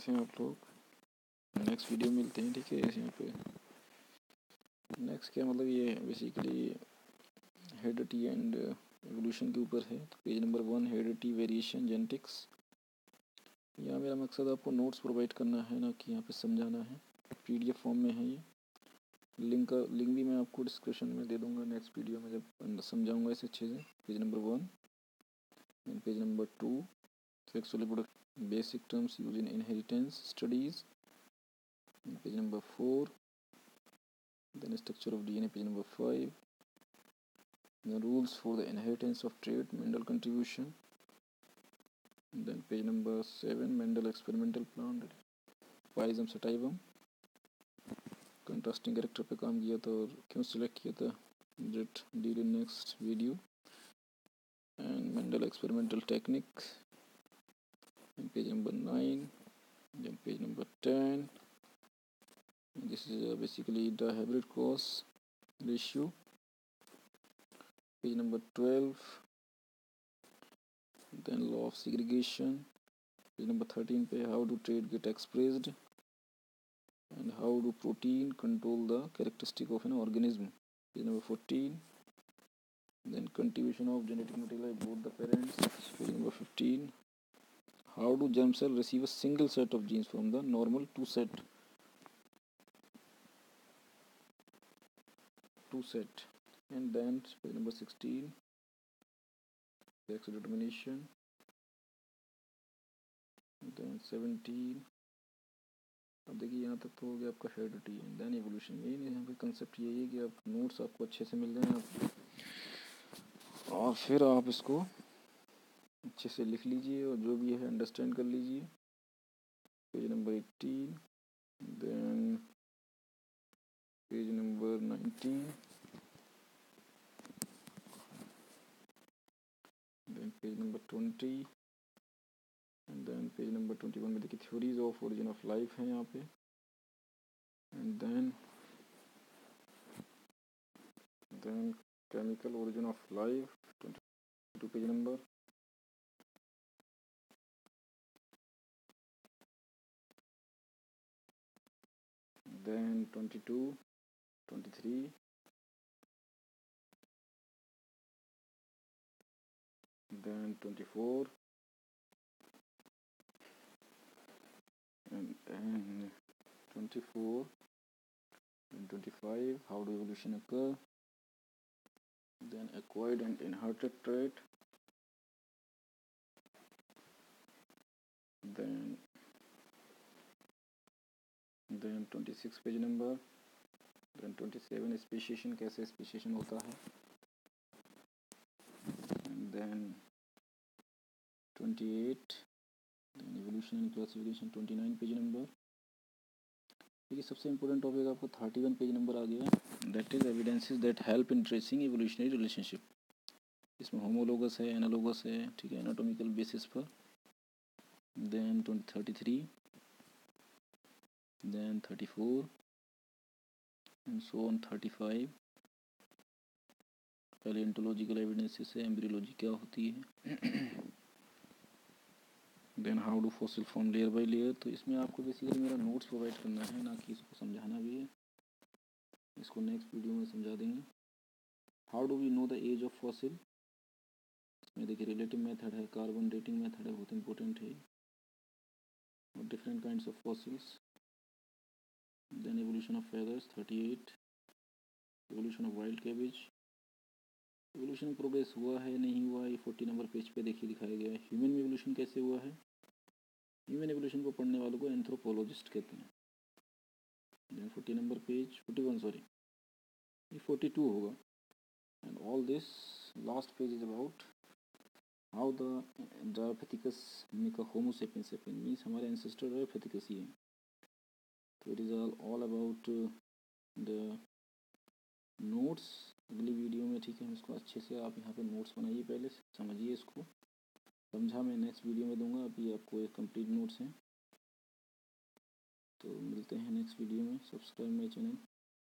से आप लोग नेक्स्ट वीडियो मिलते हैं, ठीक है ऐसे यहाँ पे। नेक्स्ट क्या मतलब ये बेसिकली हेडिटी एंड एवोल्यूशन के ऊपर है। तो page number one heredity variation genetics यहाँ मेरा मकसद आपको नोट्स प्रोवाइड करना है, ना कि यहाँ पे समझाना है। पीडीएफ फॉर्म में है ये। लिंक का लिंक भी मैं आपको डिस्क्रिप्शन में दे दूँगा नेक्स्ट वीडियो में, जब समझाऊँगा इसे अच्छे से। Page number one and page number two sexually productive basic terms used in inheritance studies page number 4 then structure of dna page number 5 the rules for the inheritance of trait mendel contribution then page number 7 mendel experimental plan Pisum sativum contrasting character पे काम किया था और क्यों select किया था detail in next video and Mendel experimental technique page number 9 then page number 10 this is uh, basically the hybrid cross ratio. Page number 12 then law of segregation. Page number 13 page how do trade get expressed? And how do protein control the characteristic of an organism? Page number 14 then contribution of genetic material by both the parents. Page number 15 how do germ cell receive a single set of genes from the normal two set two set and then page number 16 sex determination then 17 अब देखिए यहाँ तक तो हो गया आपका heredity then evolution यही यहाँ पे कंसेप्ट यही है कि आप नोट्स आपको अच्छे से मिल जाए आप और फिर आप इसको अच्छे से लिख लीजिए और जो भी है अंडरस्टैंड कर लीजिए। Page number eighteen then page number nineteen then page number twenty and then page number twenty one में देखिए theories of origin of life है यहाँ पे। And then then chemical origin of life twenty two page number then 22 23 then 24 and then 24 and 25 how do evolution occur. Then acquired and inherited trait. Then then 26 page number then 27 speciation कैसे speciation होता है? And then 28 then evolution and classification 29 page number. देखिए सबसे important topic आपको 31 page number आ गया। That is evidences that help in tracing evolutionary relationship इसमें homologous है एनालोगस है, ठीक है एनाटोमिकल बेसिस पर। Then twenty thirty three then 34 and so on 35 पहले इंटोलॉजिकल एविडेंसेस से एम्ब्रियोलॉजी क्या होती है? Then how do fossil form layer by layer तो इसमें आपको बेसिकली मेरा नोट्स प्रोवाइड करना है, ना कि इसको समझाना भी है। इसको नेक्स्ट वीडियो में समझा देंगे। How do we know the age of fossil इसमें देखिए रिलेटिव मेथड है कार्बन डेटिंग मेथड है, बहुत इंपॉर्टेंट है। और different kinds of fossils then evolution of feathers 38 evolution of wild cabbage. Evolution progress हुआ है, नहीं हुआ, ये फोर्टी नंबर पेज पे देखिए दिखाया गया है। ह्यूमन एवोल्यूशन कैसे हुआ है? ह्यूमन एवोल्यूशन को पढ़ने वालों को एंथ्रोपोलॉजिस्ट कहते हैं। Forty number page forty one sorry ये फोर्टी टू होगा and all this last page is about how the dryopithecus make a homo sapien sapien means हमारे एंसेस्टर डायफेथिकस ही हैं। तो it is all all about the notes अगली video में, ठीक है, हम इसको अच्छे से आप यहाँ पे नोट्स बनाइए पहले समझिए इसको। समझा मैं नेक्स्ट वीडियो में दूँगा, अभी आपको एक कंप्लीट नोट्स हैं। तो मिलते हैं नेक्स्ट वीडियो में सब्सक्राइब माई चैनल